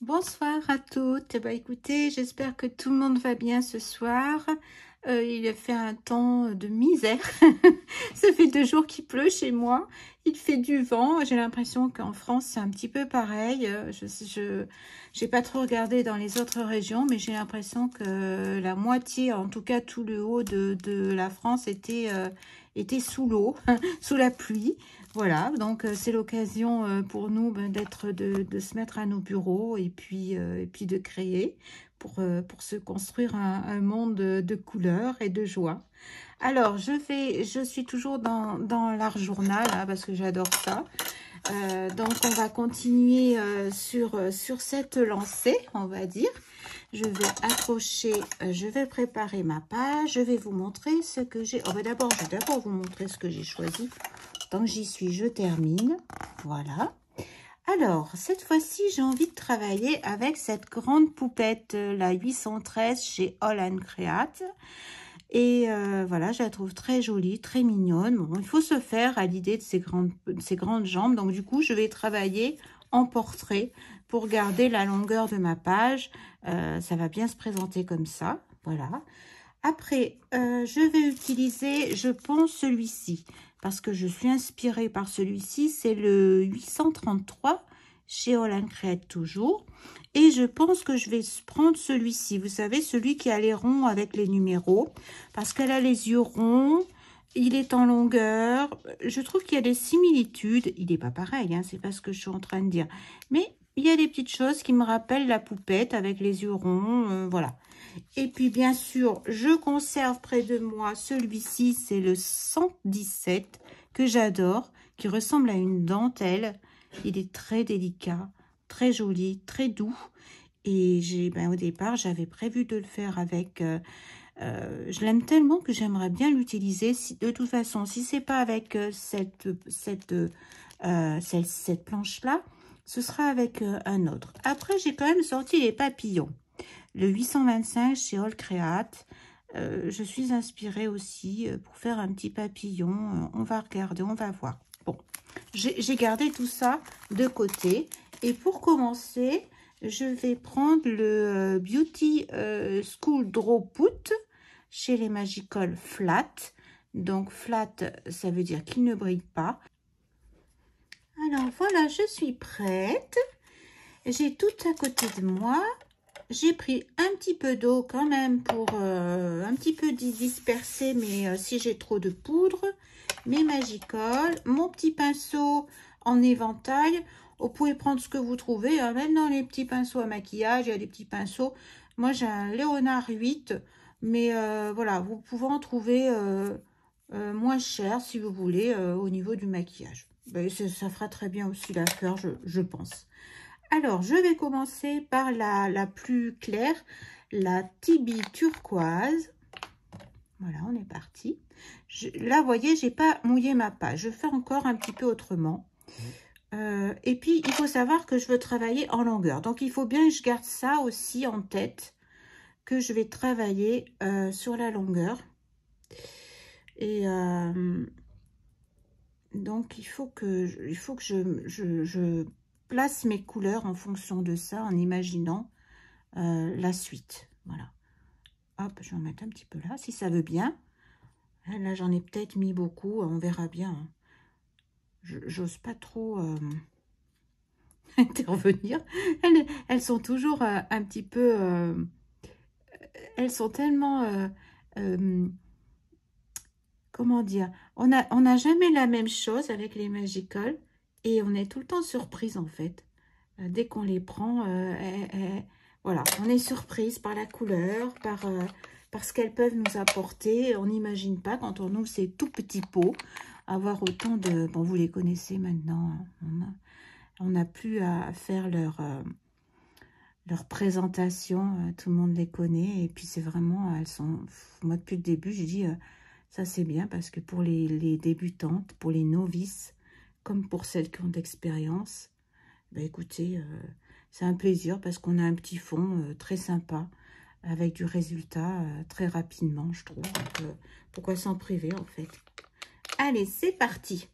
Bonsoir à toutes. Bah, écoutez, j'espère que tout le monde va bien ce soir. Euh, il a fait un temps de misère. Ça fait deux jours qu'il pleut chez moi. Il fait du vent. J'ai l'impression qu'en France, c'est un petit peu pareil. Euh, je n'ai pas trop regardé dans les autres régions, mais j'ai l'impression que la moitié, en tout cas tout le haut de, la France, était, euh, était sous l'eau, sous la pluie. Voilà, donc euh, c'est l'occasion euh, pour nous ben, d'être de, se mettre à nos bureaux et puis, euh, et puis de créer pour, pour se construire un, monde de, couleurs et de joie. Alors, je, vais, je suis toujours dans, dans l'art journal hein, parce que j'adore ça. donc, on va continuer sur, sur cette lancée, on va dire. Je vais accrocher, je vais préparer ma page. Je vais vous montrer ce que j'ai. Oh, ben, d'abord, je vais d'abord vous montrer ce que j'ai choisi Que j'y suis, je termine. Voilà. Alors, cette fois-ci, j'ai envie de travailler avec cette grande poupette, euh, la 813 chez Holland Create. Et euh, voilà, je la trouve très jolie, très mignonne. Bon, il faut se faire à l'idée de ces grandes, ces grandes jambes. Donc, du coup, je vais travailler en portrait pour garder la longueur de ma page. Euh, ça va bien se présenter comme ça. Voilà. Après, je vais utiliser, je pense, celui-ci parce que je suis inspirée par celui-ci. C'est le 833 chez Holland Create toujours. Et je pense que je vais prendre celui-ci. Vous savez, celui qui a les ronds avec les numéros. Parce qu'elle a les yeux ronds. Il est en longueur. Je trouve qu'il y a des similitudes. Il n'est pas pareil, hein, c'est pas ce que je suis en train de dire. Mais il y a des petites choses qui me rappellent la poupette avec les yeux ronds. Euh, voilà. Et puis, bien sûr, je conserve près de moi celui-ci. C'est le 117 que j'adore, qui ressemble à une dentelle. Il est très délicat, très joli, très doux. Et j'ai, ben, au départ, j'avais prévu de le faire avec... Euh, euh, je l'aime tellement que j'aimerais bien l'utiliser. De toute façon, si c'est pas avec euh, cette, cette, cette, cette planche-là, ce sera avec un autre. Après, j'ai quand même sorti les papillons le 825 chez All Create. Euh, je suis inspirée aussi euh, pour faire un petit papillon. Euh, on va regarder, on va voir. Bon, j'ai gardé tout ça de côté. Et pour commencer, je vais prendre le Beauty School Draw Put chez les Magical Flat. Donc, flat, ça veut dire qu'il ne brille pas. Alors, voilà, je suis prête. J'ai tout à côté de moi j'ai pris un petit peu d'eau quand même pour euh, un petit peu disperser, mais euh, si j'ai trop de poudre, mes magicoles, mon petit pinceau en éventail. Vous pouvez prendre ce que vous trouvez, hein. même dans les petits pinceaux à maquillage, il y a des petits pinceaux. Moi, j'ai un Léonard 8, mais euh, voilà, vous pouvez en trouver moins cher si vous voulez au niveau du maquillage. Ben, ça, fera très bien aussi l'affaire, je, je pense. Alors, je vais commencer par la, plus claire, la Tibi turquoise. Voilà, on est parti. là, vous voyez, j'ai pas mouillé ma page. Je fais encore un petit peu autrement. Euh, et puis, il faut savoir que je veux travailler en longueur. Donc, il faut bien que je garde ça aussi en tête, que je vais travailler euh, sur la longueur. Et euh, donc, il faut que, il faut que je place mes couleurs en fonction de ça, en imaginant euh, la suite. Voilà. Hop, je vais en mettre un petit peu là, si ça veut bien. Ah, là, j'en ai peut-être mis beaucoup, on verra bien. Hein. J'ose pas trop euh, intervenir. Elles, sont toujours euh, un petit peu... elles sont tellement... comment dire On n'a jamais la même chose avec les Magical. Et on est tout le temps surprise en fait. Euh, dès qu'on les prend, euh, voilà, on est surprise par la couleur, par, euh, ce qu'elles peuvent nous apporter. On n'imagine pas quand on ouvre ces tout petits pots, avoir autant de... Bon, vous les connaissez maintenant. Hein. On n'a plus à faire leur, leur présentation. tout le monde les connaît. Et puis c'est vraiment... elles sont Moi, depuis le début, j'ai dit... ça, c'est bien parce que pour les, les débutantes, pour les novices, comme pour celles qui ont d'expérience, bah écoutez, euh, c'est un plaisir parce qu'on a un petit fond euh, très sympa avec du résultat euh, très rapidement, je trouve. Pourquoi s'en priver en fait? Allez, c'est parti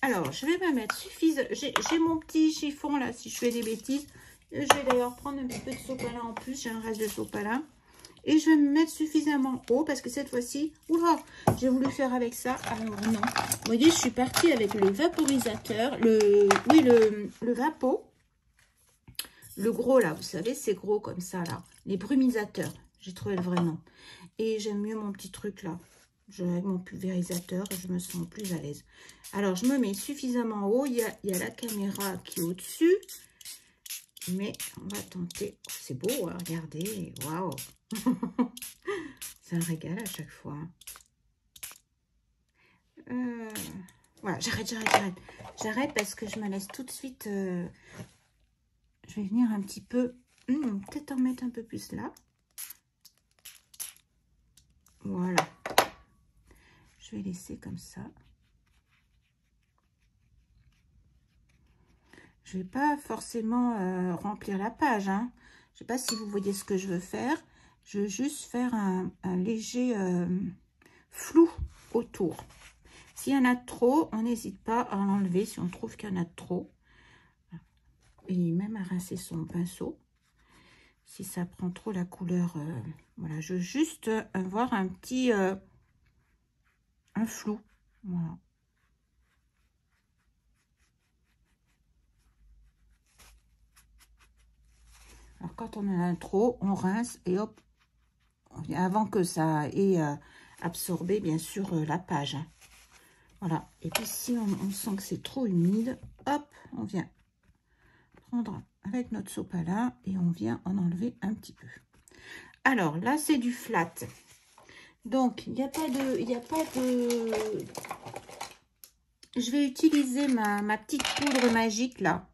Alors, je vais me mettre suffisant. J'ai mon petit chiffon là, si je fais des bêtises. Je vais d'ailleurs prendre un petit peu de sopalin en plus. J'ai un reste de sopalin. Et je vais me mettre suffisamment haut parce que cette fois-ci, j'ai voulu faire avec ça. Alors non. Vous voyez, je suis partie avec le vaporisateur. Le, oui, le, le vapo. Le gros là, vous savez, c'est gros comme ça là. Les brumisateurs. J'ai trouvé le vrai nom. Et j'aime mieux mon petit truc là. Je, avec mon pulvérisateur, je me sens plus à l'aise. Alors, je me mets suffisamment haut. Y a, il y a la caméra qui est au-dessus. Mais on va tenter. C'est beau, hein, regardez. Waouh C'est un régal à chaque fois. Euh, voilà, j'arrête, j'arrête, j'arrête. J'arrête parce que je me laisse tout de suite... Euh, je vais venir un petit peu... Hmm, peut-être en mettre un peu plus là. Voilà. Je vais laisser comme ça. Je ne vais pas forcément euh, remplir la page. Hein. Je ne sais pas si vous voyez ce que je veux faire. Je veux juste faire un, léger euh, flou autour. S'il y en a trop, on n'hésite pas à l'enlever si on trouve qu'il y en a trop. Et même à rincer son pinceau. Si ça prend trop la couleur. Euh, voilà, je veux juste avoir un petit... un flou. Voilà. Alors, quand on en a trop, on rince et hop, avant que ça ait euh, absorbé, bien sûr, euh, la page. Hein. Voilà. Et puis, si on, sent que c'est trop humide, hop, on vient prendre avec notre sopalin et on vient en enlever un petit peu. Alors, là, c'est du flat. Donc, il n'y a pas de... Il a pas de... Je vais utiliser ma petite poudre magique, là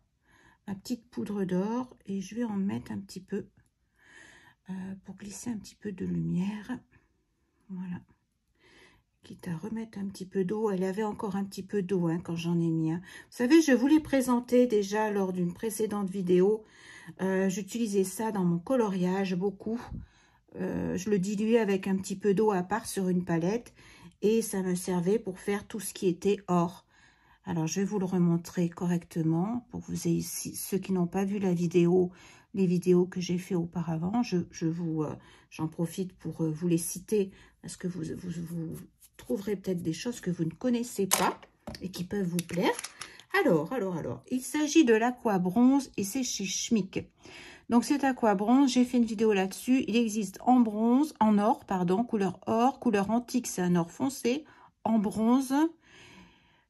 ma petite poudre d'or et je vais en mettre un petit peu euh, pour glisser un petit peu de lumière. Voilà. Quitte à remettre un petit peu d'eau. Elle avait encore un petit peu d'eau hein, quand j'en ai mis. Vous savez, je vous l'ai présenté déjà lors d'une précédente vidéo. Euh, j'utilisais ça dans mon coloriage beaucoup. Euh, je le diluais avec un petit peu d'eau à part sur une palette. Et ça me servait pour faire tout ce qui était or. Alors, je vais vous le remontrer correctement pour vous ayez, ceux qui n'ont pas vu la vidéo, les vidéos que j'ai fait auparavant. Je, vous, euh, j'en profite pour euh, vous les citer parce que vous, vous, trouverez peut-être des choses que vous ne connaissez pas et qui peuvent vous plaire. Alors, alors, alors, il s'agit de l'aqua bronze et c'est chez Schmick. Donc, cet aqua bronze, j'ai fait une vidéo là-dessus. Il existe en bronze, en or, pardon, couleur or, couleur antique, c'est un or foncé, en bronze,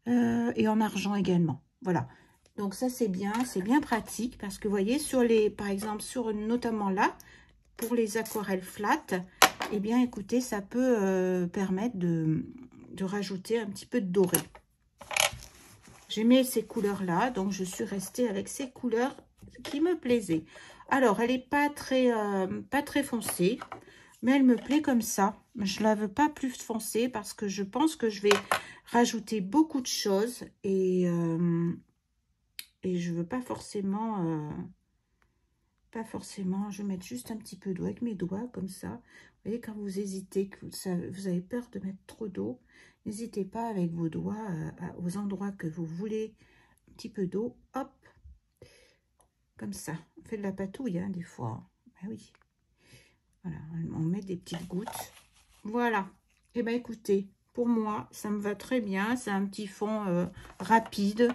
euh, et en argent également. Voilà. Donc ça, c'est bien, c'est bien pratique parce que vous voyez, sur les, par exemple, sur notamment là, pour les aquarelles flat, eh bien, écoutez, ça peut euh, permettre de, rajouter un petit peu de doré. J'aimais ces couleurs-là, donc je suis restée avec ces couleurs qui me plaisaient. Alors, elle n'est pas très, euh, pas très foncée, mais elle me plaît comme ça. Je ne la veux pas plus foncée parce que je pense que je vais rajouter beaucoup de choses et, euh, et je veux pas forcément, euh, pas forcément, je vais mettre juste un petit peu d'eau avec mes doigts comme ça. Vous voyez, quand vous hésitez, que vous avez peur de mettre trop d'eau, n'hésitez pas avec vos doigts euh, aux endroits que vous voulez, un petit peu d'eau, hop, comme ça. On fait de la patouille, hein, des fois. Ben oui. Voilà, on met des petites gouttes. Voilà. Et eh ben écoutez, pour moi, ça me va très bien. C'est un petit fond euh, rapide,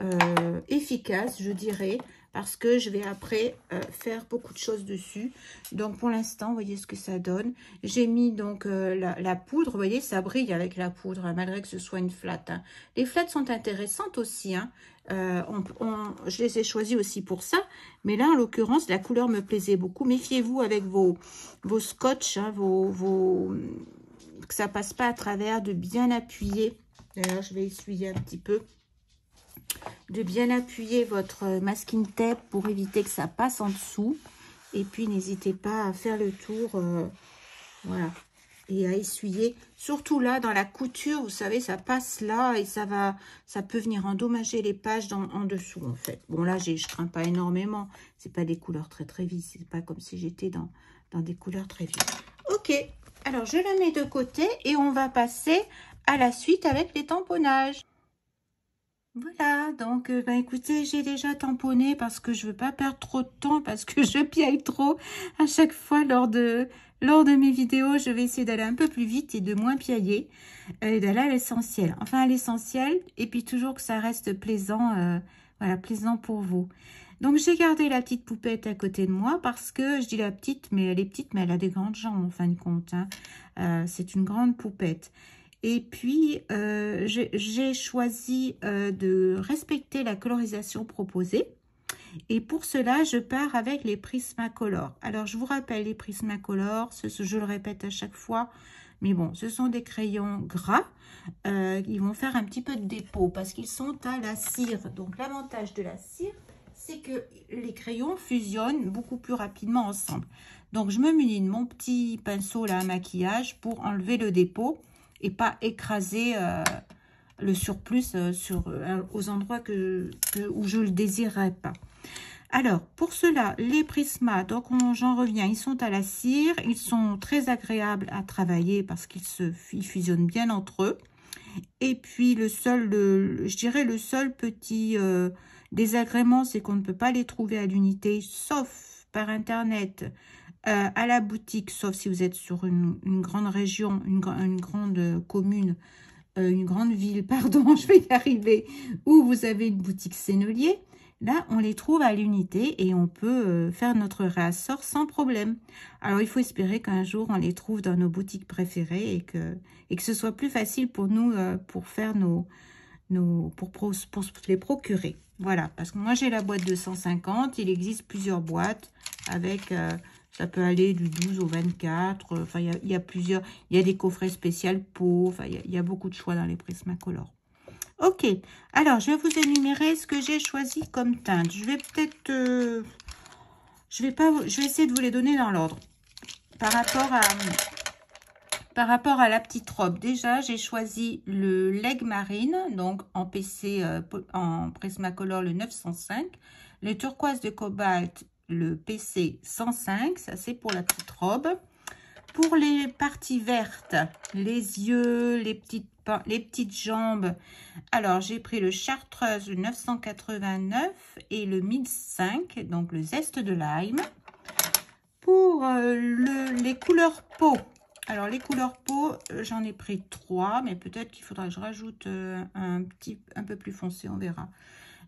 euh, efficace, je dirais, parce que je vais après euh, faire beaucoup de choses dessus. Donc, pour l'instant, voyez ce que ça donne. J'ai mis donc la, poudre. Vous voyez, ça brille avec la poudre, hein, malgré que ce soit une flat. Hein. Les flats sont intéressantes aussi. Hein. je les ai choisis aussi pour ça. Mais là, en l'occurrence, la couleur me plaisait beaucoup. Méfiez-vous avec vos, vos scotch, vos que ça passe pas à travers, de bien appuyer. D'ailleurs, je vais essuyer un petit peu. De bien appuyer votre masking tape pour éviter que ça passe en dessous. Et puis, n'hésitez pas à faire le tour. Euh, voilà. Et à essuyer. Surtout là, dans la couture, vous savez, ça passe là et ça va, ça peut venir endommager les pages en dessous, en fait. Bon, là, je crains pas énormément. C'est pas des couleurs très, très vives. C'est pas comme si j'étais dans, dans des couleurs très vives. Ok, alors, je le mets de côté et on va passer à la suite avec les tamponnages. Voilà, donc euh, bah, écoutez, j'ai déjà tamponné parce que je veux pas perdre trop de temps parce que je piaille trop à chaque fois lors de lors de mes vidéos. Je vais essayer d'aller un peu plus vite et de moins piailler euh, et d'aller à l'essentiel. Enfin à l'essentiel et puis toujours que ça reste plaisant, euh, voilà, plaisant pour vous. Donc j'ai gardé la petite poupette à côté de moi parce que je dis la petite, mais elle est petite, mais elle a des grandes jambes en fin de compte. Hein. C'est une grande poupette. Et puis, euh, j'ai choisi euh, de respecter la colorisation proposée. Et pour cela, je pars avec les Prismacolor. Alors, je vous rappelle, les Prismacolor, je le répète à chaque fois, mais bon, ce sont des crayons gras. Euh, ils vont faire un petit peu de dépôt parce qu'ils sont à la cire. Donc, l'avantage de la cire, c'est que les crayons fusionnent beaucoup plus rapidement ensemble. Donc, je me munis de mon petit pinceau là à maquillage pour enlever le dépôt pas écraser euh, le surplus euh, sur, euh, aux endroits que, où je le désirerais pas. Alors, pour cela, les prismas, donc j'en reviens, ils sont à la cire, ils sont très agréables à travailler parce qu'ils se fusionnent bien entre eux. Et puis, le seul, je dirais le seul petit désagrément, c'est qu'on ne peut pas les trouver à l'unité, sauf par Internet, euh, à la boutique, sauf si vous êtes sur une, grande région, une, grande commune, euh, une grande ville, pardon, je vais y arriver, où vous avez une boutique Sénelier, là, on les trouve à l'unité et on peut euh, faire notre réassort sans problème. Alors, il faut espérer qu'un jour, on les trouve dans nos boutiques préférées et que, et que ce soit plus facile pour nous pour faire nos, nos pour les procurer. Voilà, parce que moi, j'ai la boîte de 150. Il existe plusieurs boîtes avec ça peut aller du 12 au 24. Enfin, il y a, plusieurs. Il y a des coffrets spéciaux peau. Enfin, il y, a beaucoup de choix dans les Prismacolor. Ok. Alors, je vais vous énumérer ce que j'ai choisi comme teinte. Je vais peut-être... Euh, je vais pas... Je vais essayer de vous les donner dans l'ordre. Par rapport à... Par rapport à la petite robe, déjà, j'ai choisi le Leg Marine, donc en PC, euh, en Prismacolor le 905. Les turquoises de cobalt, le PC 105, ça c'est pour la petite robe. Pour les parties vertes, les yeux, les petites, les petites jambes, alors j'ai pris le Chartreuse 989 et le 1005, donc le zeste de lime. Pour euh, le, les couleurs peau, alors les couleurs peau, euh, j'en ai pris trois, mais peut-être qu'il faudra que je rajoute euh, un petit un peu plus foncé, on verra.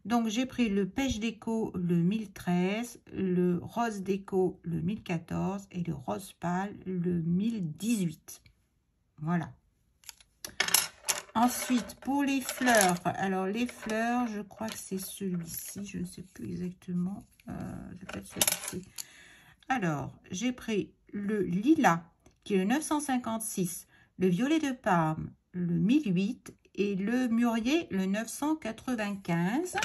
Donc, j'ai pris le Pêche Déco le 1013, le Rose Déco le 1014 et le Rose Pâle le 1018. Voilà. Ensuite, pour les fleurs, alors les fleurs, je crois que c'est celui-ci, je ne sais plus exactement, euh. Alors, j'ai pris le lilas, qui est le 956, le violet de Parme, le 1008 et le mûrier, le 995.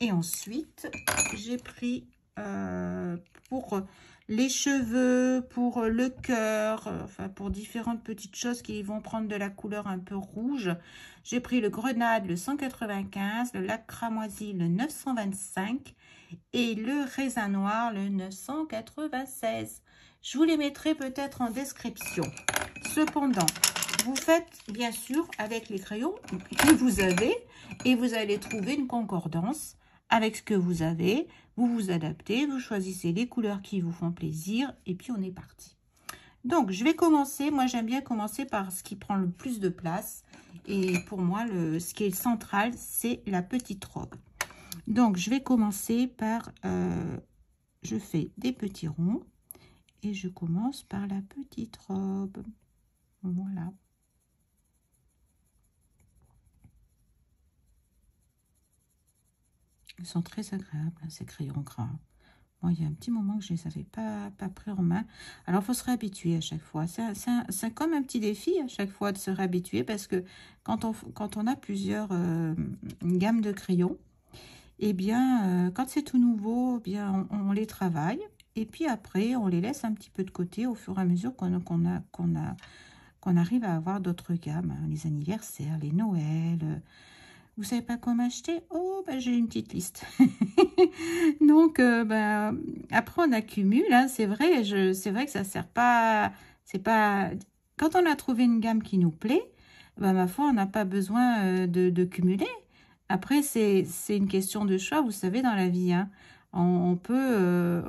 Et ensuite, j'ai pris euh, pour les cheveux, pour le cœur, enfin pour différentes petites choses qui vont prendre de la couleur un peu rouge. J'ai pris le grenade, le 195, le lac cramoisi, le 925 et le raisin noir, le 996. Je vous les mettrai peut-être en description. Cependant, vous faites bien sûr avec les crayons que vous avez et vous allez trouver une concordance avec ce que vous avez. Vous vous adaptez, vous choisissez les couleurs qui vous font plaisir et puis on est parti. Donc, je vais commencer. Moi, j'aime bien commencer par ce qui prend le plus de place. Et pour moi, le, ce qui est central, c'est la petite robe. Donc, je vais commencer par... Euh, je fais des petits ronds. Et je commence par la petite robe. Voilà. Ils sont très agréables, hein, ces crayons gras. Moi, il y a un petit moment que je ne les avais pas, pas pris en main. Alors, il faut se réhabituer à chaque fois. C'est comme un petit défi à chaque fois de se réhabituer parce que quand on, quand on a plusieurs euh, gammes de crayons, eh bien, euh, quand c'est tout nouveau, eh bien, on, les travaille. Et puis après, on les laisse un petit peu de côté au fur et à mesure qu'on a, a, arrive à avoir d'autres gammes. Hein. les anniversaires, les Noëls vous savez pas quoi m'acheter? Oh, ben, j'ai une petite liste. Donc, euh, ben, après, on accumule. Hein, c'est vrai, c'est vrai que ça sert pas... C'est pas... Quand on a trouvé une gamme qui nous plaît, ben, ma foi, on n'a pas besoin euh, de, de, cumuler. Après, c'est une question de choix, vous savez, dans la vie. Hein. On, peut, euh,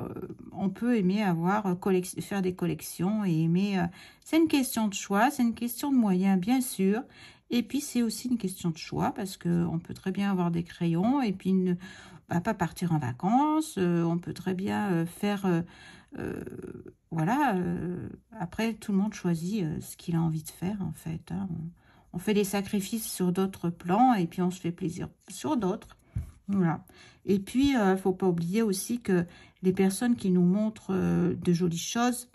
on peut aimer avoir faire des collections et aimer... c'est une question de choix, c'est une question de moyens, bien sûr. Et puis, c'est aussi une question de choix parce qu'on peut très bien avoir des crayons et puis ne bah, pas partir en vacances. on peut très bien faire euh, voilà, euh, après, tout le monde choisit euh, ce qu'il a envie de faire, en fait. Hein. On, fait des sacrifices sur d'autres plans et puis on se fait plaisir sur d'autres. Voilà. Et puis, il ne faut pas oublier aussi que les personnes qui nous montrent de jolies choses,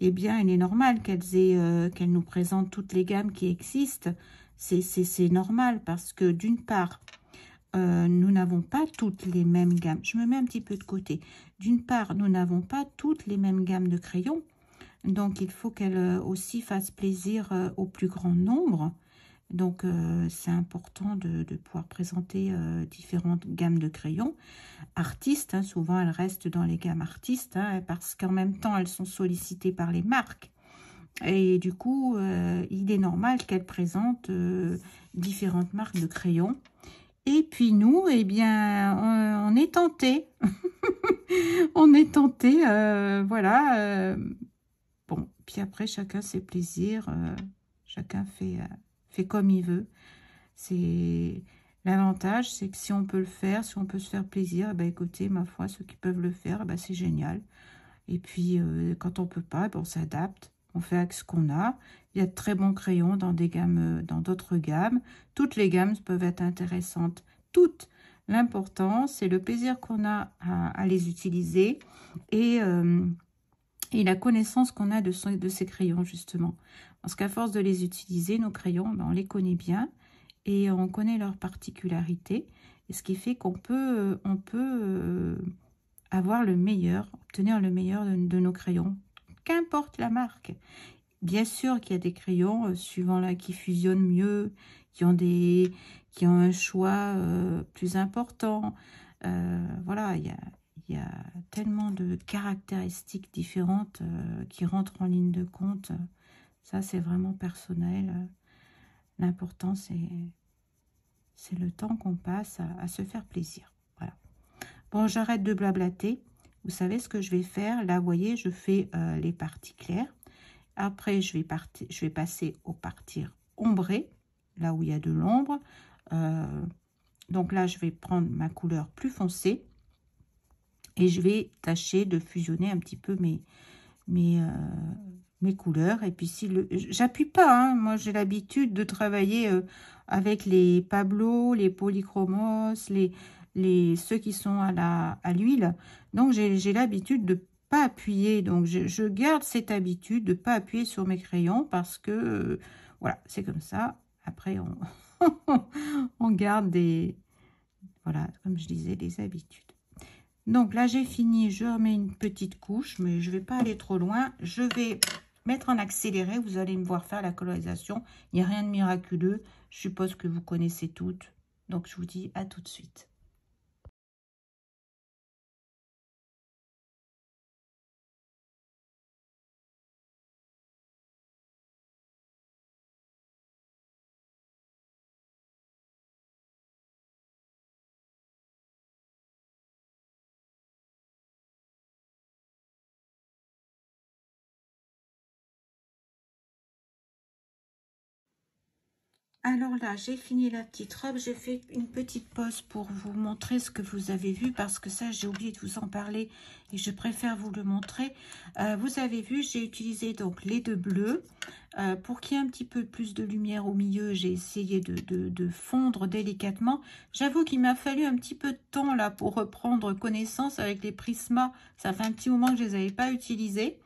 eh bien, il est normal qu'elles qu'elles nous présentent toutes les gammes qui existent. C'est normal parce que d'une part, euh, nous n'avons pas toutes les mêmes gammes. Je me mets un petit peu de côté. D'une part, nous n'avons pas toutes les mêmes gammes de crayons. Donc, il faut qu'elle euh, aussi fasse plaisir euh, au plus grand nombre. Donc, c'est important de, pouvoir présenter différentes gammes de crayons. Artistes, hein, souvent, elles restent dans les gammes artistes hein, parce qu'en même temps, elles sont sollicitées par les marques. Et du coup, il est normal qu'elles présentent différentes marques de crayons. Et puis nous, eh bien, on, est tenté. on est tenté, euh, voilà. Euh, bon, puis après, chacun ses plaisirs. Euh, chacun fait, fait comme il veut. C'est L'avantage, c'est que si on peut le faire, si on peut se faire plaisir, bah écoutez, ma foi, ceux qui peuvent le faire, bah c'est génial. Et puis, quand on peut pas, bah, on s'adapte on fait avec ce qu'on a. Il y a de très bons crayons dans des gammes, euh, dans d'autres gammes. Toutes les gammes peuvent être intéressantes. Toutes. L'important, c'est le plaisir qu'on a à, les utiliser et, euh, et la connaissance qu'on a de, ces crayons, justement. Parce qu'à force de les utiliser, nos crayons, ben, on les connaît bien et on connaît leurs particularités. Ce qui fait qu'on peut, euh, peut avoir le meilleur, obtenir le meilleur de nos crayons qu'importe la marque. Bien sûr qu'il y a des crayons euh, suivant là qui fusionnent mieux, qui ont un choix euh, plus important. Euh, voilà, il y, a, y a, tellement de caractéristiques différentes qui rentrent en ligne de compte. Ça, c'est vraiment personnel. L'important, c'est le temps qu'on passe à, à, se faire plaisir. Voilà. Bon, j'arrête de blablater. Vous savez ce que je vais faire? Là, vous voyez, je fais euh, les parties claires. Après, je vais, partir, je vais passer aux parties ombrées, là où il y a de l'ombre. Euh, donc là, je vais prendre ma couleur plus foncée. Et je vais tâcher de fusionner un petit peu mes, mes, euh, mes couleurs. Et puis, si le, j'appuie pas, hein. moi j'ai l'habitude de travailler avec les Pablo, les polychromos, les, les, ceux qui sont à l'huile. Donc, j'ai l'habitude de pas appuyer. Donc, je, garde cette habitude de pas appuyer sur mes crayons parce que, euh, voilà, c'est comme ça. Après, on, on garde des, voilà, comme je disais, des habitudes. Donc là, j'ai fini. Je remets une petite couche, mais je vais pas aller trop loin. Je vais mettre en accéléré. Vous allez me voir faire la colorisation. Il n'y a rien de miraculeux. Je suppose que vous connaissez toutes. Donc, je vous dis à tout de suite. Alors là, j'ai fini la petite robe. J'ai fait une petite pause pour vous montrer ce que vous avez vu parce que ça, j'ai oublié de vous en parler et je préfère vous le montrer. Euh, vous avez vu, j'ai utilisé donc les deux bleus. Euh, pour qu'il y ait un petit peu plus de lumière au milieu, j'ai essayé de, fondre délicatement. J'avoue qu'il m'a fallu un petit peu de temps là pour reprendre connaissance avec les Prisma. Ça fait un petit moment que je ne les avais pas utilisés.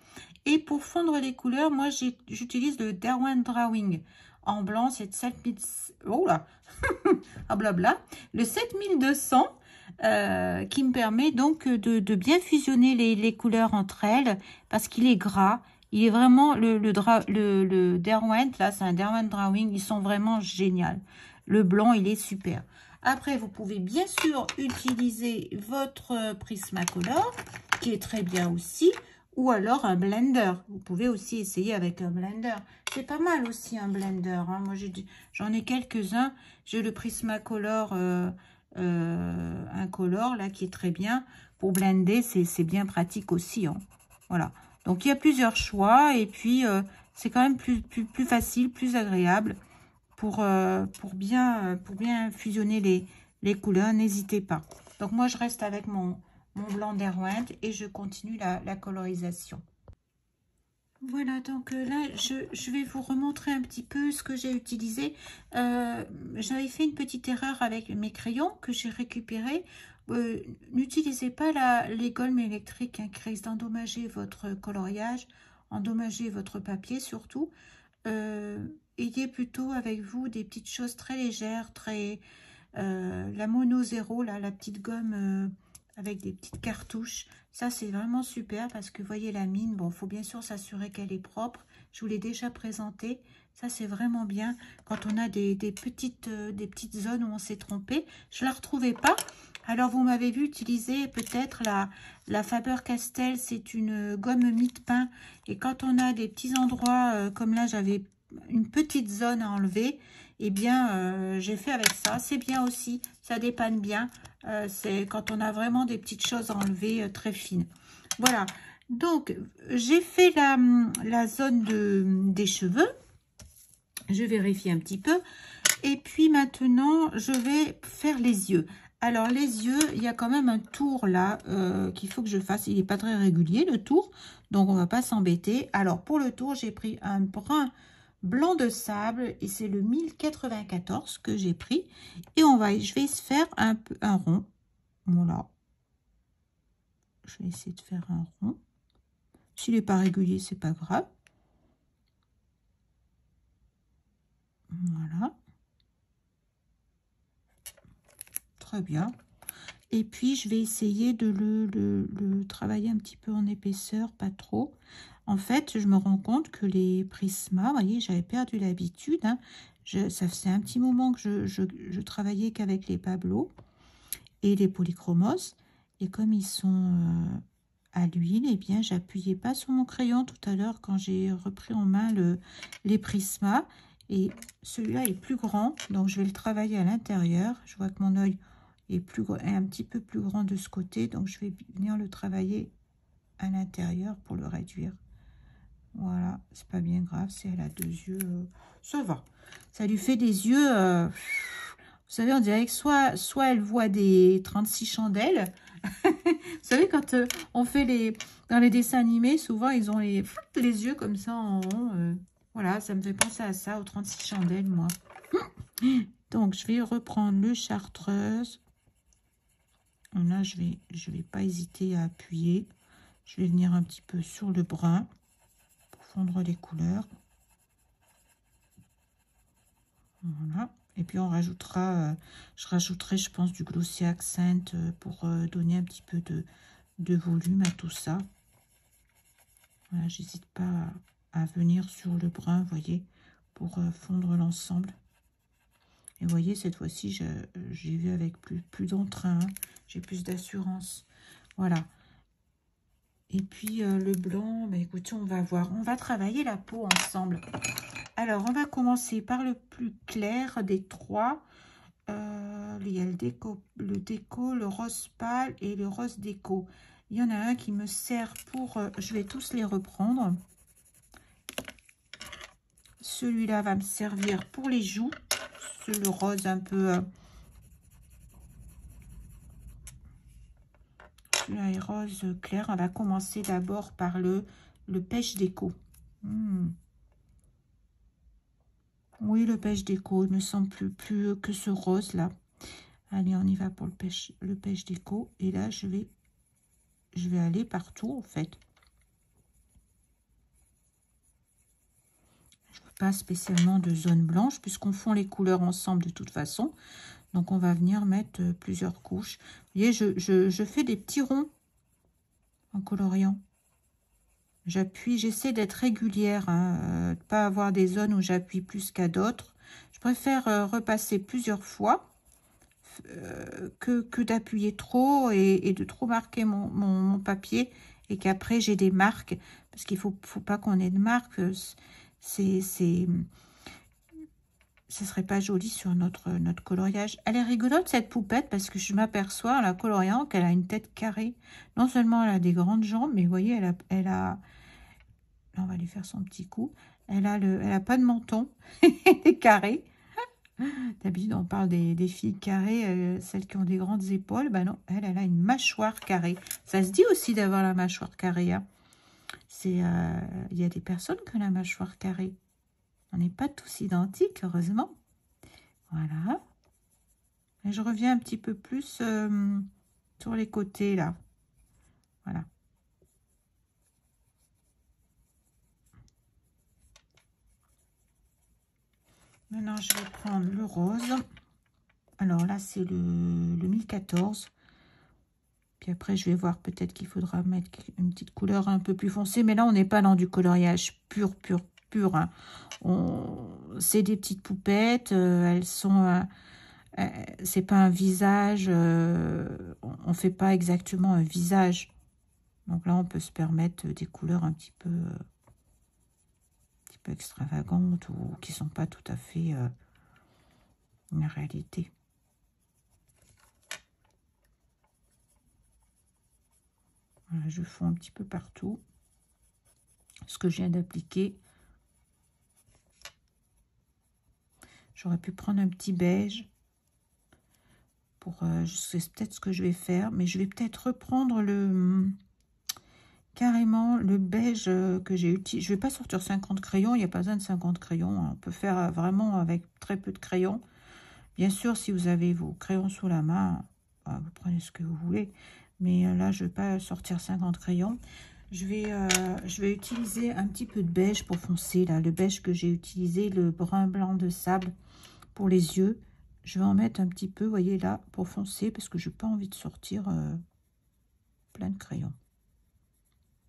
Et pour fondre les couleurs, moi j'utilise le Darwin Drawing en blanc, c'est 7000... Oh là Ah blabla Le 7200 euh, qui me permet donc de, bien fusionner les, couleurs entre elles parce qu'il est gras. Il est vraiment... Le, le, le, Derwent, là, c'est un Derwent Drawing. Ils sont vraiment géniaux. Le blanc, il est super. Après, vous pouvez bien sûr utiliser votre Prismacolor, qui est très bien aussi, ou alors un blender. Vous pouvez aussi essayer avec un blender. C'est pas mal aussi un blender. Hein. Moi, j'en ai, quelques-uns. J'ai le Prismacolor euh, euh, incolore, là, qui est très bien. Pour blender, c'est bien pratique aussi. Hein. Voilà. Donc, il y a plusieurs choix. Et puis, euh, c'est quand même plus, facile, plus agréable pour, euh, bien, fusionner les couleurs. N'hésitez pas. Donc, moi, je reste avec mon mon blanc d'Erwind et je continue la, colorisation. Voilà, donc euh, là, je, vais vous remontrer un petit peu ce que j'ai utilisé. Euh, j'avais fait une petite erreur avec mes crayons que j'ai récupérés. Euh, n'utilisez pas la, les gommes électriques hein, d'endommager votre coloriage, endommager votre papier surtout. ayez plutôt avec vous des petites choses très légères, très... la mono zéro, la petite gomme avec des petites cartouches. Ça, c'est vraiment super parce que vous voyez la mine. Bon, il faut bien sûr s'assurer qu'elle est propre. Je vous l'ai déjà présenté. Ça, c'est vraiment bien quand on a des, petites, euh, petites zones où on s'est trompé. Je ne la retrouvais pas. Alors, vous m'avez vu utiliser peut-être la, la Faber-Castell. C'est une gomme mie-de-pain. Et quand on a des petits endroits, euh, comme là, j'avais une petite zone à enlever, eh bien, euh, j'ai fait avec ça. C'est bien aussi, ça dépanne bien. Euh, c'est quand on a vraiment des petites choses à enlever euh, très fines. Voilà, donc j'ai fait la, zone de, des cheveux. Je vérifie un petit peu. Et puis maintenant, je vais faire les yeux. Alors, les yeux, il y a quand même un tour là qu'il faut que je fasse. Il n'est pas très régulier, le tour. Donc, on ne va pas s'embêter. Alors, pour le tour, j'ai pris un brun blanc de sable et c'est le 1094 que j'ai pris. Et on va je vais se faire un peu un rond. Voilà. Je vais essayer de faire un rond. S'il n'est pas régulier c'est pas grave. Voilà. Très bien. Et puis je vais essayer de le, le travailler un petit peu en épaisseur pas trop en fait, je me rends compte que les prismas, vous voyez, j'avais perdu l'habitude. Hein. ça faisait un petit moment que je, travaillais qu'avec les Pablo et les polychromos. Et comme ils sont euh, à l'huile, eh bien, j'appuyais pas sur mon crayon tout à l'heure quand j'ai repris en main le, les prismas. Et celui-là est plus grand, donc je vais le travailler à l'intérieur. Je vois que mon œil est, plus, est un petit peu plus grand de ce côté, donc je vais venir le travailler à l'intérieur pour le réduire. Voilà, c'est pas bien grave si elle a deux yeux. Euh, ça va. Ça lui fait des yeux... Euh, vous savez, on dirait que soit, soit elle voit des 36 chandelles. vous savez, quand euh, on fait les... Dans les dessins animés, souvent, ils ont les, les yeux comme ça en rond. voilà, ça me fait penser à ça, aux 36 chandelles, moi. Donc, je vais reprendre le chartreuse. Là, je vais, je vais pas hésiter à appuyer. Je vais venir un petit peu sur le brun les couleurs. Voilà. Et puis on rajoutera, euh, je rajouterai, je pense, du glossy accent euh, pour euh, donner un petit peu de, de, volume à tout ça. Voilà, j'hésite pas à, venir sur le brun, voyez, pour fondre l'ensemble. Et voyez, cette fois-ci, j'ai vu avec plus, plus d'entrain, hein. j'ai plus d'assurance. Voilà. Et puis euh, le blanc, bah, écoutez, on va voir. On va travailler la peau ensemble. Alors, on va commencer par le plus clair des trois. Euh, il y a le déco, le déco, le rose pâle et le rose déco. Il y en a un qui me sert pour... Euh, je vais tous les reprendre. Celui-là va me servir pour les joues. Le rose un peu... celui rose clair. On va commencer d'abord par le, le pêche déco. Hmm. Oui, le pêche déco ne semble plus, que ce rose-là. Allez, on y va pour le pêche, le pêche déco. Et là, je vais, je vais aller partout, en fait. Je veux pas spécialement de zone blanche, puisqu'on fond les couleurs ensemble de toute façon. Donc, on va venir mettre euh, plusieurs couches. Vous voyez, je, fais des petits ronds en coloriant. J'appuie, j'essaie d'être régulière, hein, euh, pas avoir des zones où j'appuie plus qu'à d'autres. Je préfère euh, repasser plusieurs fois que, que d'appuyer trop et, de trop marquer mon, papier et qu'après j'ai des marques, parce qu'il faut, faut pas qu'on ait de marques, c'est ce serait pas joli sur notre, notre coloriage. Elle est rigolote cette poupette parce que je m'aperçois en la coloriant qu'elle a une tête carrée. Non seulement elle a des grandes jambes, mais vous voyez, elle a... Elle a... Là, on va lui faire son petit coup. Elle a, le, elle a pas de menton, elle est carrée. D'habitude, on parle des, filles carrées, euh, celles qui ont des grandes épaules. Ben non, elle, elle a une mâchoire carrée. Ça se dit aussi d'avoir la mâchoire carrée. Hein. Euh, il y a des personnes qui ont la mâchoire carrée. On n'est pas tous identiques, heureusement. Voilà. Et je reviens un petit peu plus euh, sur les côtés, là. Voilà. Maintenant, je vais prendre le rose. Alors là, c'est le, le 1014. Puis après, je vais voir peut-être qu'il faudra mettre une petite couleur un peu plus foncée. Mais là, on n'est pas dans du coloriage pur, pur, Hein. C'est des petites poupettes, euh, elles sont... Euh, euh, c'est pas un visage, on fait pas exactement un visage. Donc là, on peut se permettre des couleurs un petit peu, un petit peu extravagantes ou qui sont pas tout à fait une réalité. je fonds un petit peu partout ce que je viens d'appliquer. J'aurais pu prendre un petit beige. Pour, euh, c'est peut-être ce que je vais faire. Mais je vais peut-être reprendre le carrément le beige euh, que j'ai utilisé. Je ne vais pas sortir 50 crayons. Il n'y a pas besoin de 50 crayons. Hein. On peut faire euh, vraiment avec très peu de crayons. Bien sûr, si vous avez vos crayons sous la main, bah, vous prenez ce que vous voulez. Mais là, je ne vais pas sortir 50 crayons. Je vais, je vais utiliser un petit peu de beige pour foncer. là. Le beige que j'ai utilisé, le brun blanc de sable pour les yeux. Je vais en mettre un petit peu, voyez là, pour foncer, parce que je n'ai pas envie de sortir euh, plein de crayons.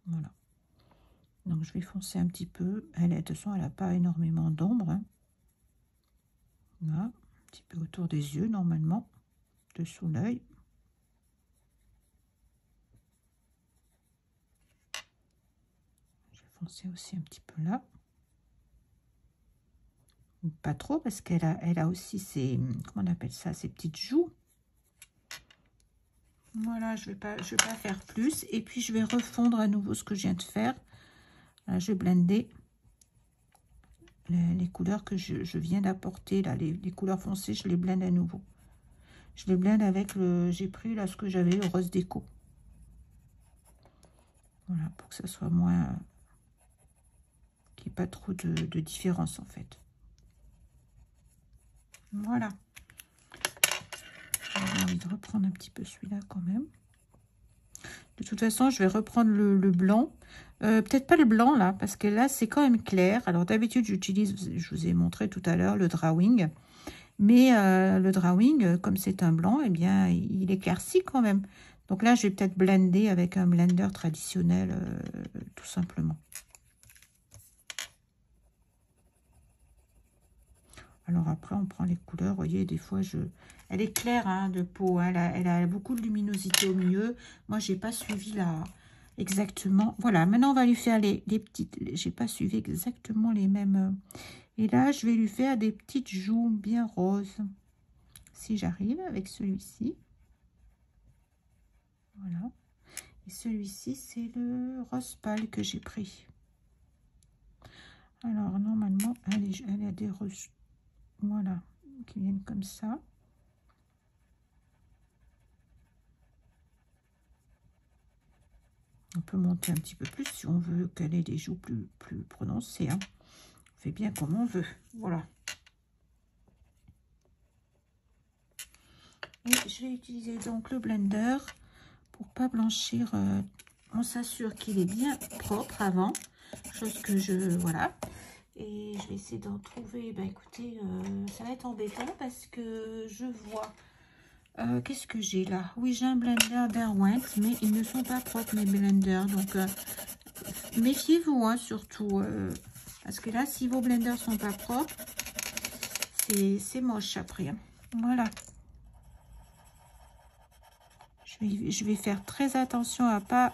Voilà. Donc, je vais foncer un petit peu. Elle, de toute façon, elle n'a pas énormément d'ombre. Hein. Là, un petit peu autour des yeux, normalement, dessous l'œil. Je vais foncer aussi un petit peu là pas trop parce qu'elle a, elle a aussi ses, comment on appelle ça, ses petites joues. Voilà, je vais pas, je vais pas faire plus. Et puis, je vais refondre à nouveau ce que je viens de faire. je vais blender les, couleurs que je, viens d'apporter. là les, couleurs foncées, je les blende à nouveau. Je les blende avec le... J'ai pris là ce que j'avais, le rose déco. Voilà, pour que ça soit moins... Qu'il n'y ait pas trop de différence, en fait. Voilà. J'ai envie de reprendre un petit peu celui-là quand même. De toute façon, je vais reprendre le, blanc. Euh, peut-être pas le blanc là, parce que là, c'est quand même clair. Alors d'habitude, j'utilise, je vous ai montré tout à l'heure, le drawing. Mais euh, le drawing, comme c'est un blanc, eh bien, il éclaircit quand même. Donc là, je vais peut-être blender avec un blender traditionnel, euh, tout simplement. Alors après, on prend les couleurs. Vous voyez, des fois, je... elle est claire hein, de peau. Hein. Elle, a, beaucoup de luminosité au milieu. Moi, j'ai pas suivi la... exactement. Voilà, maintenant, on va lui faire les, les petites... J'ai pas suivi exactement les mêmes... Euh. Et là, je vais lui faire des petites joues bien roses. Si j'arrive avec celui-ci. Voilà. Et celui-ci, c'est le rose pâle que j'ai pris. Alors, normalement, elle, elle a des roses voilà, qui viennent comme ça. On peut monter un petit peu plus si on veut qu'elle ait des joues plus, plus prononcées. Hein. On fait bien comme on veut. Voilà. Je vais utiliser donc le blender pour pas blanchir. Euh, on s'assure qu'il est bien propre avant. Chose que je... Voilà. Et je vais essayer d'en trouver. Bah écoutez, euh, ça va être embêtant parce que je vois. Euh, qu'est-ce que j'ai là? Oui, j'ai un blender Derwent, mais ils ne sont pas propres mes blenders. Donc, euh, méfiez-vous hein, surtout. parce que là, si vos blenders sont pas propres, c'est moche après. Hein. Voilà. Je vais, je vais faire très attention à pas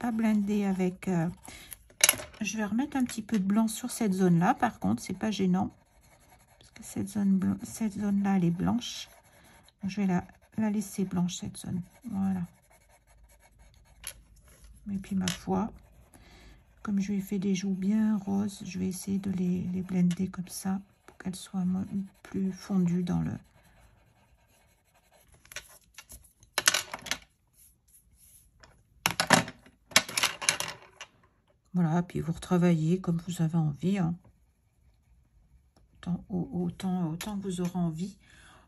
pas blender avec... je vais remettre un petit peu de blanc sur cette zone-là, par contre, c'est pas gênant. Parce que cette zone-là, cette zone -là, elle est blanche. Je vais la, la laisser blanche, cette zone. Voilà. Et puis, ma foi, comme je lui ai fait des joues bien roses, je vais essayer de les, les blender comme ça, pour qu'elles soient plus fondues dans le, Voilà, puis vous retravaillez comme vous avez envie. Hein. Autant, autant, que vous aurez envie.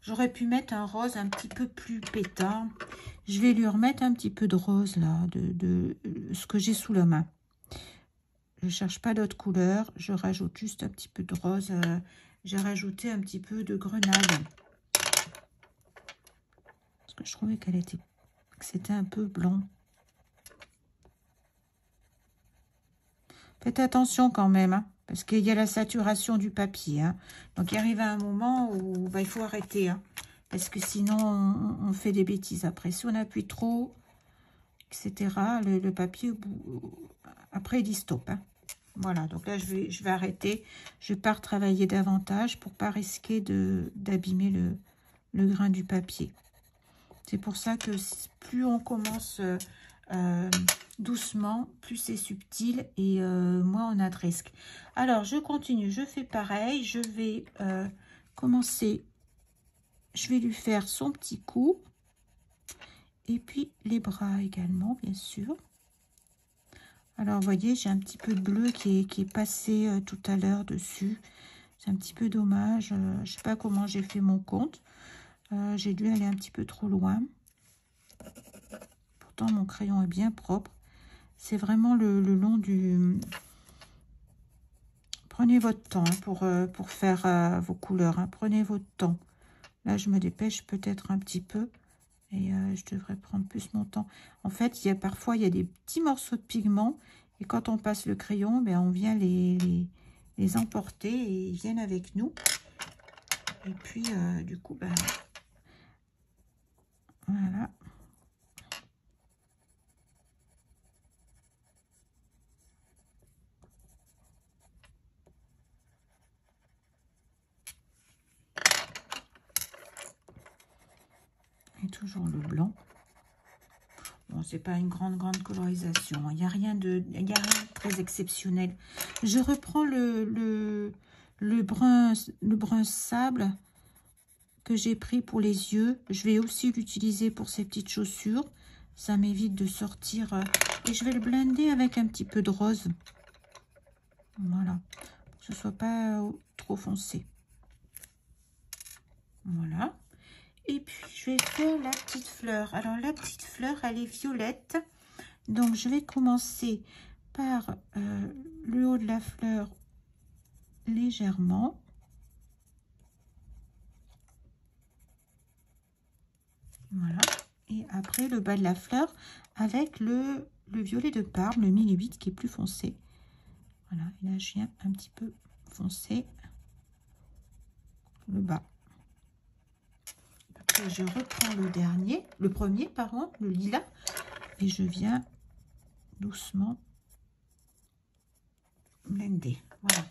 J'aurais pu mettre un rose un petit peu plus pétard. Je vais lui remettre un petit peu de rose, là, de, ce que j'ai sous la main. Je ne cherche pas d'autres couleurs. Je rajoute juste un petit peu de rose. Euh, j'ai rajouté un petit peu de grenade. Parce que je trouvais qu'elle était que c'était un peu blanc. Faites attention quand même, hein, parce qu'il y a la saturation du papier. Hein. Donc, il arrive à un moment où bah, il faut arrêter, hein, parce que sinon, on, fait des bêtises après. Si on appuie trop, etc., le, papier, après, il dit stop. Voilà, donc là, je vais, je vais arrêter. Je vais pas retravailler davantage pour pas risquer d'abîmer le, le grain du papier. C'est pour ça que plus on commence euh, euh, doucement, plus c'est subtil et euh, moins on a de risque. Alors, je continue, je fais pareil. Je vais euh, commencer, je vais lui faire son petit coup. Et puis, les bras également, bien sûr. Alors, vous voyez, j'ai un petit peu de bleu qui est, passé tout à l'heure dessus. C'est un petit peu dommage. je sais pas comment j'ai fait mon compte. j'ai dû aller un petit peu trop loin mon crayon est bien propre. C'est vraiment le, long du... Prenez votre temps pour, euh, pour faire euh, vos couleurs. Hein. Prenez votre temps. Là, je me dépêche peut-être un petit peu. Et euh, je devrais prendre plus mon temps. En fait, il y a parfois, il y a des petits morceaux de pigments. Et quand on passe le crayon, ben, on vient les, les, emporter et ils viennent avec nous. Et puis, du coup, ben, voilà. Toujours le blanc. Bon, c'est pas une grande, grande colorisation. Il n'y a, rien de, y a rien très exceptionnel. Je reprends le, le, brun, le brun sable que j'ai pris pour les yeux. Je vais aussi l'utiliser pour ces petites chaussures. Ça m'évite de sortir. Euh, et je vais le blender avec un petit peu de rose. Voilà. Pour que ce soit pas trop foncé. Voilà. Et puis, je vais faire la petite fleur. Alors, la petite fleur, elle est violette. Donc, je vais commencer par euh, le haut de la fleur légèrement. Voilà. Et après, le bas de la fleur avec le, le violet de Parme, le 1008 qui est plus foncé. Voilà. Et là, je viens un petit peu foncer le bas je reprends le dernier, le premier, pardon, le lilas, et je viens doucement blender. Voilà.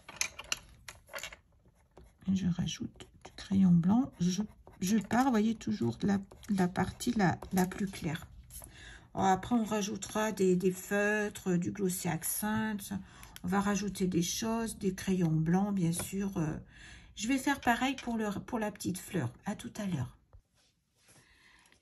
je rajoute du crayon blanc. Je, je pars, voyez, toujours la, la partie la, plus claire. après, on rajoutera des, des, feutres, du glossy accent. On va rajouter des choses, des crayons blancs, bien sûr. Euh. Je vais faire pareil pour, le, pour la petite fleur. À tout à l'heure.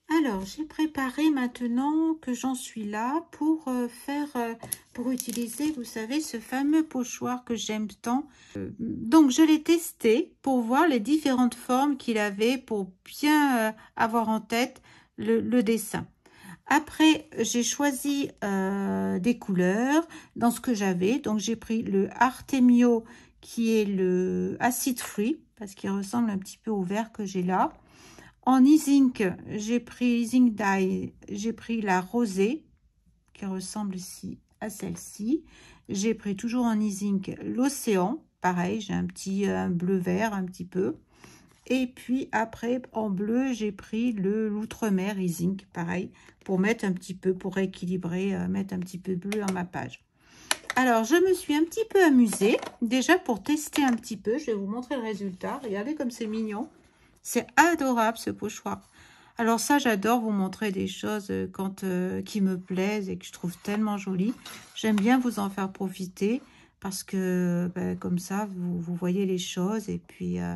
Alors, j'ai préparé maintenant que j'en suis là pour euh, faire, euh, pour utiliser, vous savez, ce fameux pochoir que j'aime tant. Euh, donc, je l'ai testé pour voir les différentes formes qu'il avait pour bien avoir en tête le, le dessin. Après, j'ai choisi des couleurs dans ce que j'avais. Donc, j'ai pris le Artemio qui est le acid free parce qu'il ressemble un petit peu au vert que j'ai là. En e-zinc, j'ai pris zinc dye, j'ai pris la rosée, qui ressemble ici à celle-ci. J'ai pris toujours en e-zinc l'océan, pareil, j'ai un petit bleu-vert un petit peu. Et puis après, en bleu, j'ai pris l'Outre-mer Easing, pareil, pour mettre un petit peu, pour rééquilibrer, euh, mettre un petit peu bleu dans ma page. Alors, je me suis un petit peu amusée, déjà pour tester un petit peu. Je vais vous montrer le résultat. Regardez comme c'est mignon. C'est adorable ce pochoir. Alors ça, j'adore vous montrer des choses euh, euh, qui me plaisent et que je trouve tellement jolies. J'aime bien vous en faire profiter parce que ben, comme ça, vous, voyez les choses et puis euh,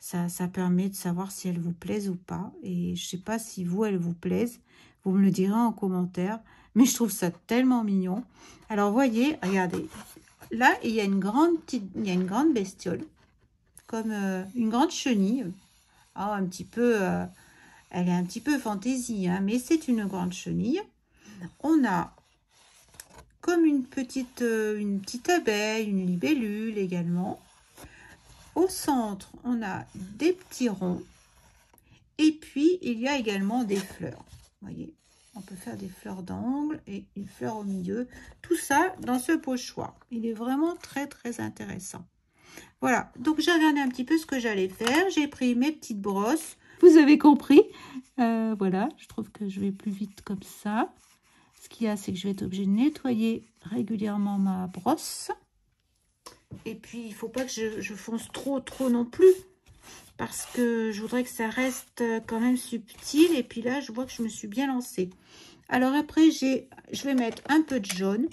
ça, permet de savoir si elles vous plaisent ou pas. Et je sais pas si vous, elles vous plaisent. Vous me le direz en commentaire. Mais je trouve ça tellement mignon. Alors, voyez, regardez. Là, il y a une grande, petite, il y a une grande bestiole. Comme une grande chenille. Oh, un petit peu elle est un petit peu fantaisie, hein, mais c'est une grande chenille. On a comme une petite, euh, une petite abeille, une libellule également. Au centre, on a des petits ronds. Et puis, il y a également des fleurs. Vous voyez, on peut faire des fleurs d'angle et une fleur au milieu. Tout ça dans ce pochoir. Il est vraiment très, très intéressant. Voilà, donc j'ai regardé un petit peu ce que j'allais faire. J'ai pris mes petites brosses vous avez compris. Euh, voilà, je trouve que je vais plus vite comme ça. Ce qu'il y a, c'est que je vais être obligée de nettoyer régulièrement ma brosse. Et puis, il ne faut pas que je, fonce trop, trop non plus. Parce que je voudrais que ça reste quand même subtil. Et puis là, je vois que je me suis bien lancée. Alors après, je vais mettre un peu de jaune.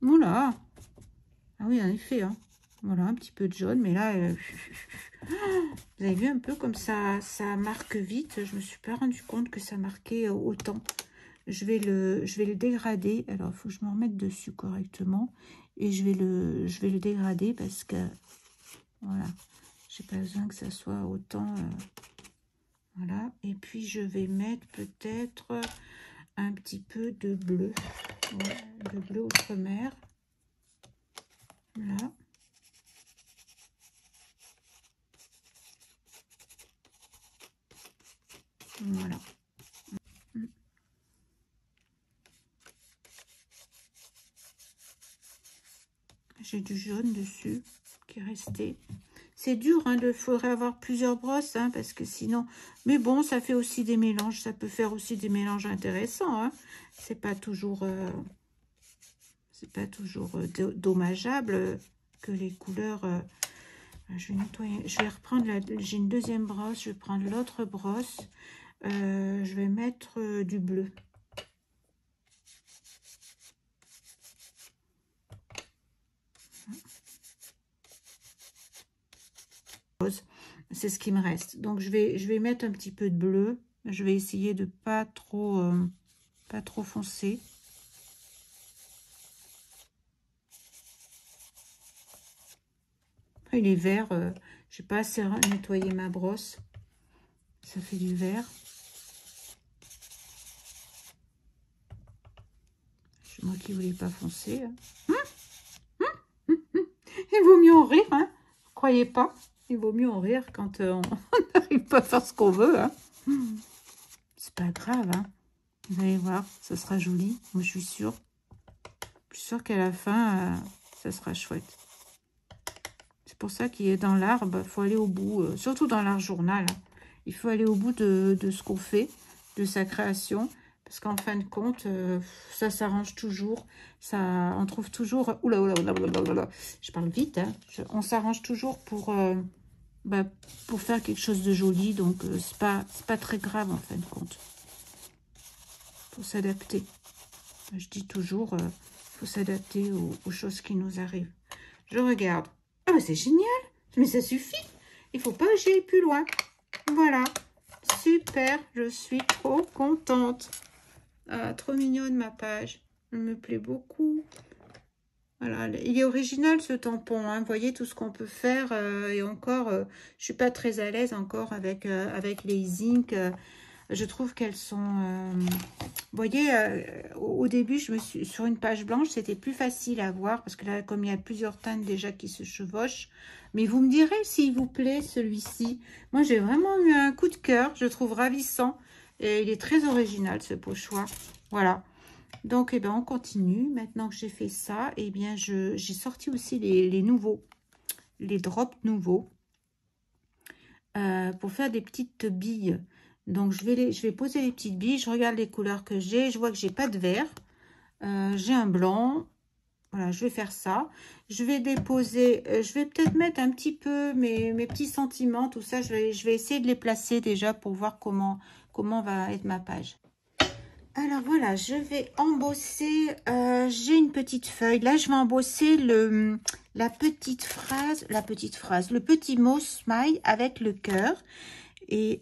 Voilà. Ah oui, en effet. Hein. Voilà, un petit peu de jaune. Mais là, euh, vous avez vu un peu comme ça, ça marque vite. Je me suis pas rendu compte que ça marquait autant. Je vais le, je vais le dégrader. Alors, il faut que je me remette dessus correctement. Et je vais le, je vais le dégrader parce que, voilà, j'ai pas besoin que ça soit autant... Euh, voilà. Et puis, je vais mettre peut-être un petit peu de bleu. de bleu outre-mer. Voilà. J'ai du jaune dessus qui est resté. C'est dur, hein, il faudrait avoir plusieurs brosses, hein, parce que sinon... Mais bon, ça fait aussi des mélanges, ça peut faire aussi des mélanges intéressants. Hein. C'est pas toujours... Euh, c'est pas toujours euh, dommageable que les couleurs... Euh, je vais nettoyer, je vais reprendre, j'ai une deuxième brosse, je vais prendre l'autre brosse. Euh, je vais mettre euh, du bleu. C'est ce qui me reste. Donc, je vais, je vais mettre un petit peu de bleu. Je vais essayer de pas trop, euh, pas trop foncer. Il est vert. je n'ai pas assez nettoyé ma brosse. Ça fait du vert. moi qui voulais pas foncer. Hein. Hum, hum, Il vaut mieux en rire, hein croyez pas Il vaut mieux en rire quand euh, on n'arrive pas à faire ce qu'on veut, hein C'est pas grave, hein Vous allez voir, ça sera joli, moi je suis sûre. Je suis sûre qu'à la fin, euh, ça sera chouette. C'est pour ça qu'il est dans l'arbre, il faut aller au bout, euh, surtout dans l'art journal. Hein. Il faut aller au bout de, de ce qu'on fait, de sa création. Parce qu'en fin de compte, euh, ça s'arrange toujours. Ça, on trouve toujours... Oula, oula, oula, oula, oula, Je parle vite. Hein. on s'arrange toujours pour, euh, bah, pour faire quelque chose de joli. Donc, euh, c'est pas, pas très grave en fin de compte. faut s'adapter. Je dis toujours, il faut s'adapter aux, choses qui nous arrivent. Je regarde. Ah, c'est génial. Mais ça suffit. Il faut pas que plus loin. Voilà. Super. Je suis trop contente. Ah, trop mignonne ma page. Elle me plaît beaucoup. Voilà, il est original ce tampon. Hein. Vous voyez tout ce qu'on peut faire. Euh, et encore, euh, je suis pas très à l'aise encore avec, euh, les inks. Je trouve qu'elles sont... vous voyez, au, début, je me suis sur une page blanche, c'était plus facile à voir. Parce que là, comme il y a plusieurs teintes déjà qui se chevauchent. Mais vous me direz s'il vous plaît celui-ci. Moi, j'ai vraiment eu un coup de cœur. Je trouve ravissant. Et il est très original, ce pochoir. Voilà. Donc, eh ben, on continue. Maintenant que j'ai fait ça, eh bien, j'ai sorti aussi les, nouveaux. les drops nouveaux pour faire des petites billes. Donc, je vais, poser les petites billes. Je regarde les couleurs que j'ai. Je vois que j'ai pas de vert. j'ai un blanc. Voilà, je vais faire ça. Je vais déposer, je vais peut-être mettre un petit peu mes, petits sentiments, tout ça. Je vais, essayer de les placer déjà pour voir comment, comment va être ma page. Alors voilà, je vais embosser, euh, j'ai une petite feuille. Là, je vais embosser le, la petite phrase, la petite phrase, le petit mot smile avec le cœur. Et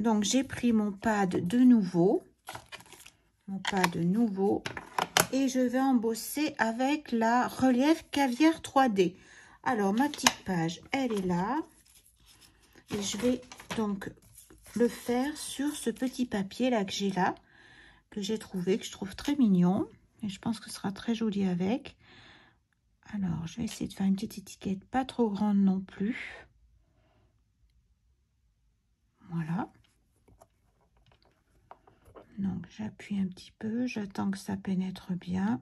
donc, j'ai pris mon pad de nouveau, mon pad de nouveau, et je vais embosser avec la relief caviar 3D. Alors, ma petite page, elle est là. Et je vais donc le faire sur ce petit papier là que j'ai là que j'ai trouvé, que je trouve très mignon. Et je pense que ce sera très joli avec. Alors, je vais essayer de faire une petite étiquette pas trop grande non plus. Voilà. Donc, j'appuie un petit peu. J'attends que ça pénètre bien.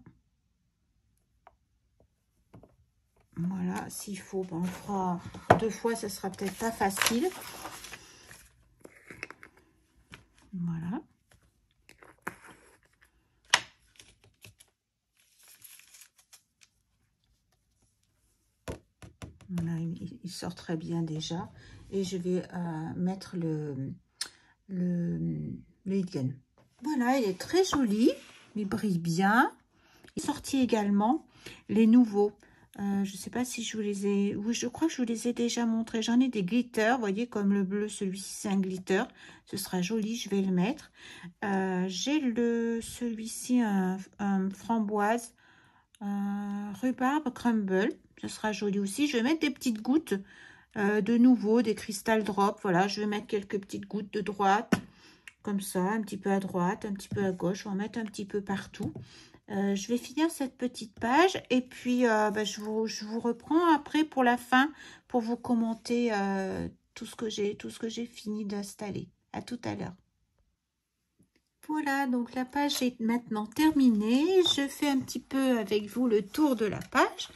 Voilà, s'il faut, ben, on deux fois, ce sera peut-être pas facile. Voilà. il, sort très bien déjà. Et je vais euh, mettre le, le, le Voilà, il est très joli. Il brille bien. Il est sorti également les nouveaux. Euh, je ne sais pas si je vous les ai... Oui, je crois que je vous les ai déjà montrés. J'en ai des glitters, voyez, comme le bleu, celui-ci, c'est un glitter. Ce sera joli, je vais le mettre. Euh, j'ai le celui-ci, un, un, framboise, rhubarbe crumble ce sera joli aussi. Je vais mettre des petites gouttes euh, de nouveau, des cristal drop. Voilà, je vais mettre quelques petites gouttes de droite, comme ça, un petit peu à droite, un petit peu à gauche. On va mettre un petit peu partout. Euh, je vais finir cette petite page et puis euh, bah, je, vous, reprends après pour la fin pour vous commenter tout ce que j'ai fini d'installer. À tout à l'heure. Voilà, donc la page est maintenant terminée. Je fais un petit peu avec vous le tour de la page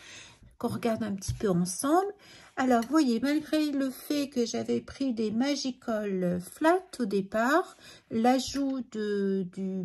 qu'on regarde un petit peu ensemble. Alors, vous voyez, malgré le fait que j'avais pris des Magical Flat au départ, l'ajout de, du,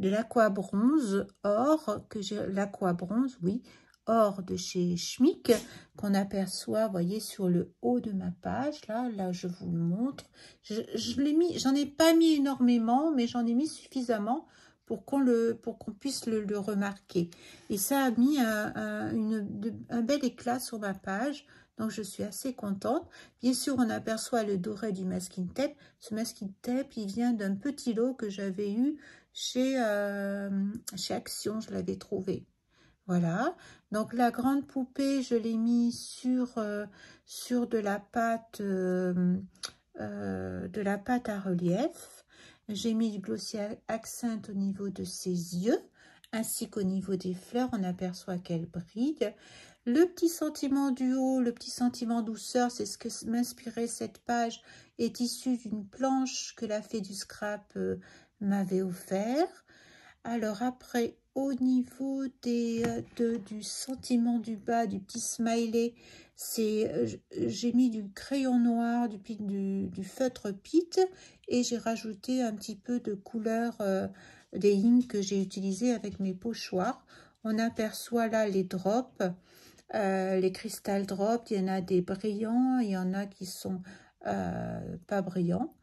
de l'aqua bronze or, que l'aqua bronze, oui, or de chez Schmick, qu'on aperçoit, vous voyez, sur le haut de ma page, là, là, je vous le montre. Je l'ai mis, j'en ai pas mis énormément, mais j'en ai mis suffisamment pour qu'on puisse le, remarquer. Et ça a mis un, bel éclat sur ma page. Donc, je suis assez contente. Bien sûr, on aperçoit le doré du masking tape. Ce masking tape, il vient d'un petit lot que j'avais eu chez, euh, chez Action. Je l'avais trouvé. Voilà. Donc, la grande poupée, je l'ai mis sur, euh, de la pâte, euh, de la pâte à relief. J'ai mis du glossier accent au niveau de ses yeux, ainsi qu'au niveau des fleurs, on aperçoit qu'elle brille. Le petit sentiment du haut, le petit sentiment douceur, c'est ce que m'inspirait cette page, est issu d'une planche que la fée du scrap euh, m'avait offert. Alors après, au niveau des, euh, du sentiment du bas, du petit smiley, euh, j'ai mis du crayon noir, du, feutre pit et j'ai rajouté un petit peu de couleur euh, des inks que j'ai utilisé avec mes pochoirs. On aperçoit là les drops, les cristal drops, il y en a des brillants, il y en a qui sont pas brillants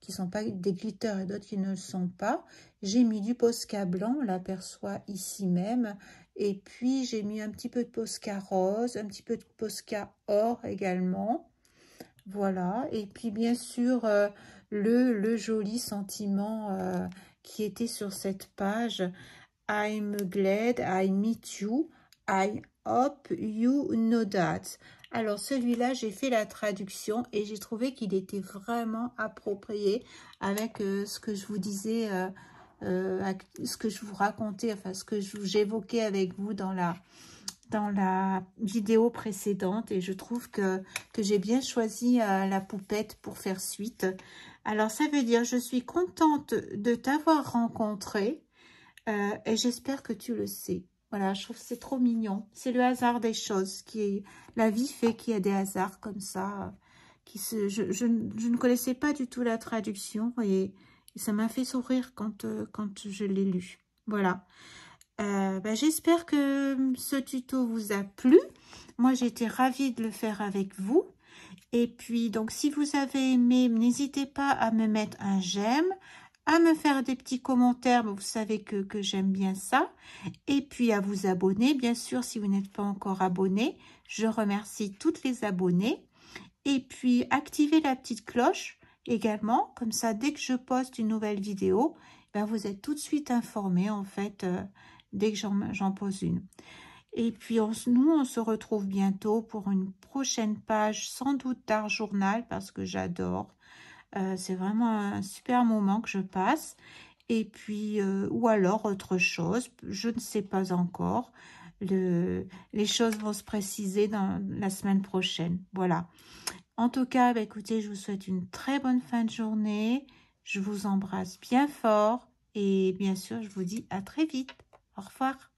qui sont pas des glitters et d'autres qui ne le sont pas. J'ai mis du Posca blanc, on l'aperçoit ici même. Et puis, j'ai mis un petit peu de Posca rose, un petit peu de Posca or également. Voilà. Et puis, bien sûr, euh, le, le, joli sentiment euh, qui était sur cette page. I'm glad I meet you. I hope you know that. Alors celui-là, j'ai fait la traduction et j'ai trouvé qu'il était vraiment approprié avec euh, ce que je vous disais, euh, euh, ce que je vous racontais, enfin ce que j'évoquais avec vous dans la, dans la vidéo précédente. Et je trouve que, que j'ai bien choisi la poupette pour faire suite. Alors ça veut dire, je suis contente de t'avoir rencontré et j'espère que tu le sais. Voilà, je trouve c'est trop mignon. C'est le hasard des choses. qui est La vie fait qu'il y a des hasards comme ça. Qui se, je, je, ne connaissais pas du tout la traduction ça m'a fait sourire quand, euh, je l'ai lu. Voilà. Euh, ben, J'espère que ce tuto vous a plu. Moi, été ravie de le faire avec vous. Et puis, donc, si vous avez aimé, n'hésitez pas à me mettre un j'aime, à me faire des petits commentaires, vous savez que, que j'aime bien ça. Et puis, à vous abonner, bien sûr, si vous n'êtes pas encore abonné. Je remercie toutes les abonnés. Et puis, activez la petite cloche également. Comme ça, dès que je poste une nouvelle vidéo, ben, vous êtes tout de suite informé, en fait, euh, dès que j'en pose une. Et puis, nous, on se retrouve bientôt pour une prochaine page, sans doute d'art journal, parce que j'adore. Euh, c'est vraiment un super moment que je passe. Et puis, euh, ou alors autre chose, je ne sais pas encore. Le, les choses vont se préciser dans la semaine prochaine. Voilà. En tout cas, bah, écoutez, je vous souhaite une très bonne fin de journée. Je vous embrasse bien fort. Et bien sûr, je vous dis à très vite. Au revoir.